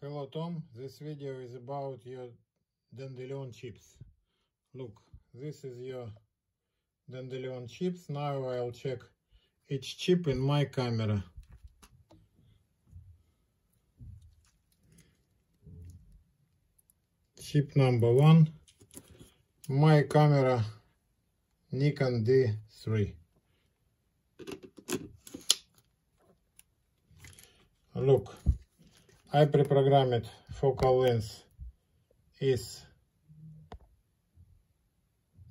Hello Tom, this video is about your Dandelion chips. Look, this is your Dandelion chips. Now I'll check each chip in my camera. Chip number one, my camera Nikon D3. Look, I pre-programmed focal length is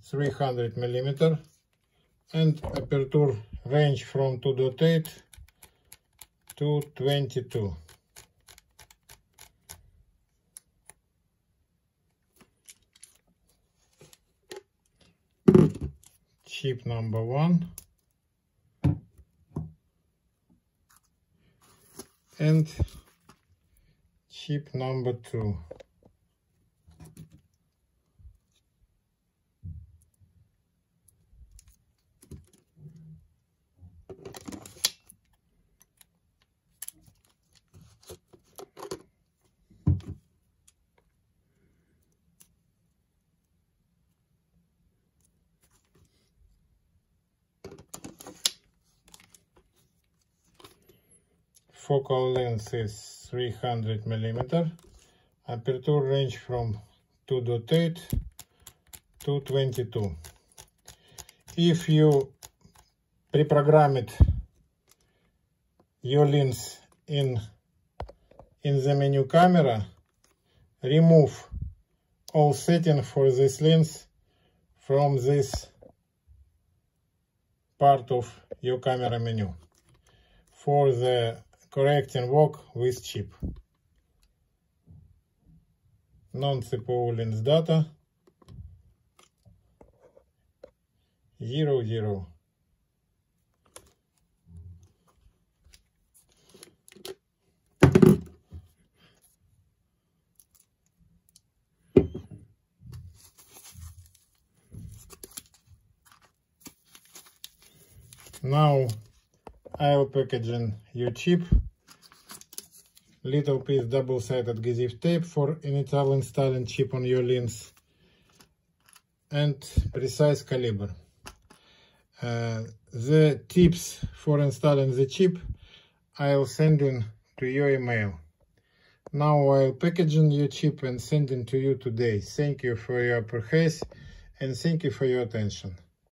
300 millimeter and aperture range from 2.8 to 22. Chip number one. And chip number two. Focal length is 300 millimeter. Aperture range from 2.8 to 22 if you pre-program it your lens in in the menu camera remove all setting for this lens from this part of your camera menu. For the correct and work with chip. Non-CPU lens data zero zero. Now I will packaging your chip little piece double-sided adhesive tape for initial installing chip on your lens and precise caliber. Uh, the tips for installing the chip I'll send in to your email. Now I'll packaging your chip and sending to you today. Thank you for your purchase and thank you for your attention.